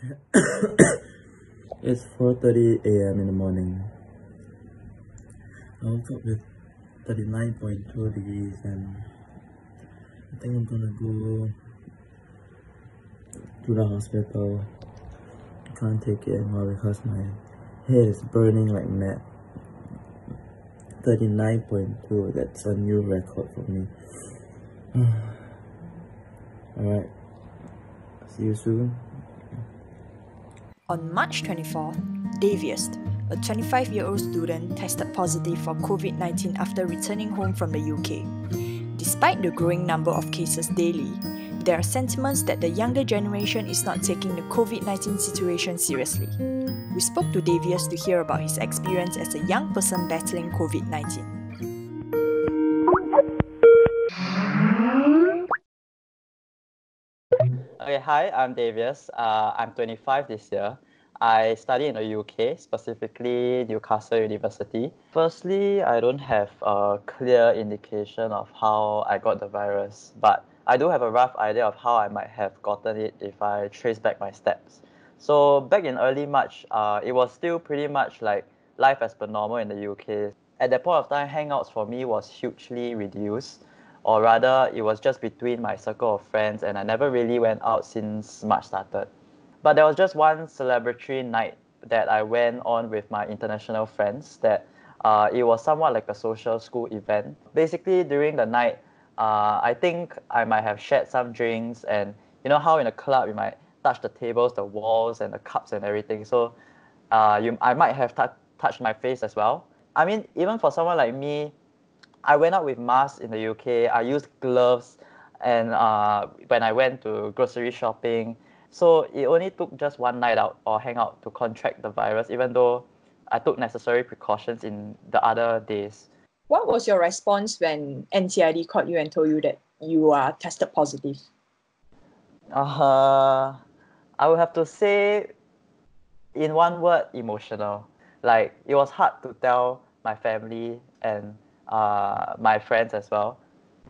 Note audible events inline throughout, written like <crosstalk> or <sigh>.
<coughs> it's 4.30 a.m. in the morning. I woke up with 39.2 degrees and I think I'm gonna go to the hospital. I can't take it anymore because my head is burning like mad. 39.2, that's a new record for me. <sighs> Alright, see you soon. On March 24, Daviest, a 25 year old student, tested positive for COVID 19 after returning home from the UK. Despite the growing number of cases daily, there are sentiments that the younger generation is not taking the COVID 19 situation seriously. We spoke to Daviest to hear about his experience as a young person battling COVID 19. Okay, hi, I'm Daviest. Uh, I'm 25 this year. I study in the UK, specifically Newcastle University. Firstly, I don't have a clear indication of how I got the virus, but I do have a rough idea of how I might have gotten it if I trace back my steps. So back in early March, uh, it was still pretty much like life as per normal in the UK. At that point of time, hangouts for me was hugely reduced or rather it was just between my circle of friends and I never really went out since March started. But there was just one celebratory night that I went on with my international friends that uh, it was somewhat like a social school event. Basically during the night, uh, I think I might have shared some drinks and you know how in a club you might touch the tables, the walls and the cups and everything. So uh, you, I might have t- touched my face as well. I mean, even for someone like me, I went out with masks in the UK. I used gloves, and uh, when I went to grocery shopping, so it only took just one night out or hang out to contract the virus, even though I took necessary precautions in the other days. What was your response when NCID called you and told you that you are tested positive? Uh, I would have to say, in one word, emotional. Like it was hard to tell my family and uh, my friends as well.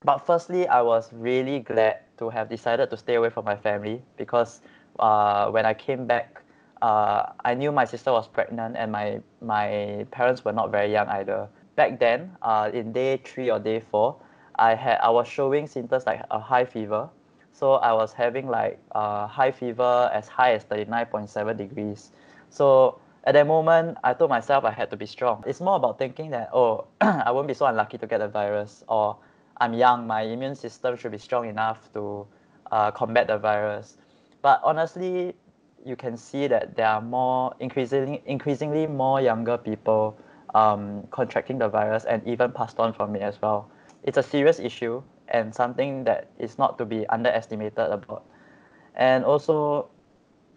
But firstly, I was really glad to have decided to stay away from my family because uh, when I came back, uh, I knew my sister was pregnant and my, my parents were not very young either. Back then, uh, in day three or day four, I had I was showing symptoms like a high fever. So I was having like uh, high fever as high as 39.7 degrees. So at that moment, I told myself I had to be strong. It's more about thinking that, oh, <clears throat> I won't be so unlucky to get the virus, or I'm young, my immune system should be strong enough to uh, combat the virus. But honestly, you can see that there are more increasingly, increasingly more younger people um, contracting the virus and even passed on from it as well. It's a serious issue and something that is not to be underestimated about. And also,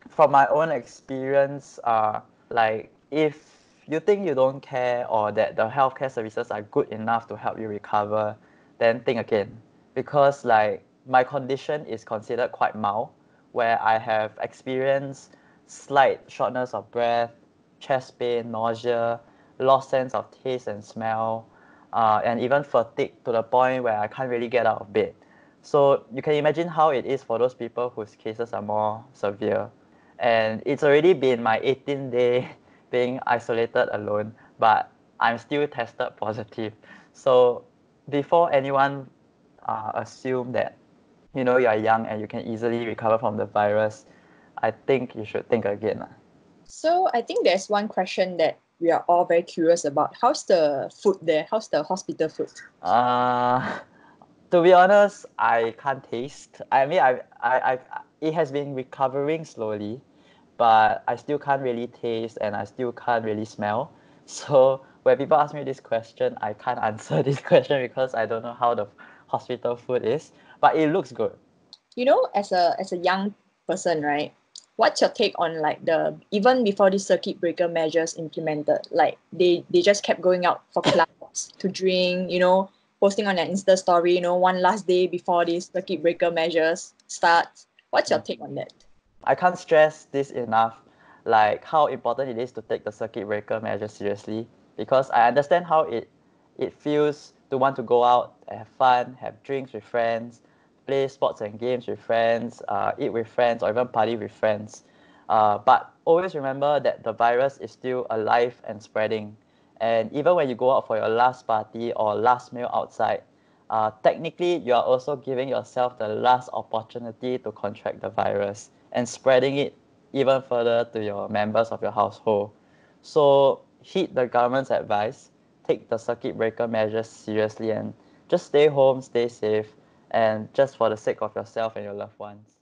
from my own experience, uh, like if you think you don't care or that the healthcare services are good enough to help you recover, then think again. Because like my condition is considered quite mild, where I have experienced slight shortness of breath, chest pain, nausea, lost sense of taste and smell, uh, and even fatigue to the point where I can't really get out of bed. So you can imagine how it is for those people whose cases are more severe and it's already been my 18th day <laughs> being isolated alone but i'm still tested positive. So before anyone uh, assume that you know you are young and you can easily recover from the virus i think you should think again so i think there's one question that we are all very curious about. How's the food there? How's the hospital food? Uh <laughs> to be honest i can't taste. I mean i i, I it has been recovering slowly, but I still can't really taste and I still can't really smell. <laughs> So when people ask me this question, I can't <laughs> answer this question because I don't know how the hospital food is, but it looks good. You know, as a as a young person, right? What's your take on like the even before the circuit breaker measures implemented, like they they just kept going out for <coughs> clubs to drink, you know, posting on their Insta story, you know, one last day before these circuit breaker measures starts What's your take on that? I can't stress this enough, like how important it is to take the circuit breaker measure seriously because I understand how it it feels to want to go out, have fun, have drinks with friends, play sports and games with friends, uh, eat with friends, or even party with friends. Uh, but always remember that the virus is still alive and spreading. And even when you go out for your last party or last meal outside, uh, technically you are also giving yourself the last opportunity to contract the virus and spreading it even further to your members of your household. So heed the government's advice, take the circuit breaker measures seriously, and just stay home, stay safe, and just for the sake of yourself and your loved ones.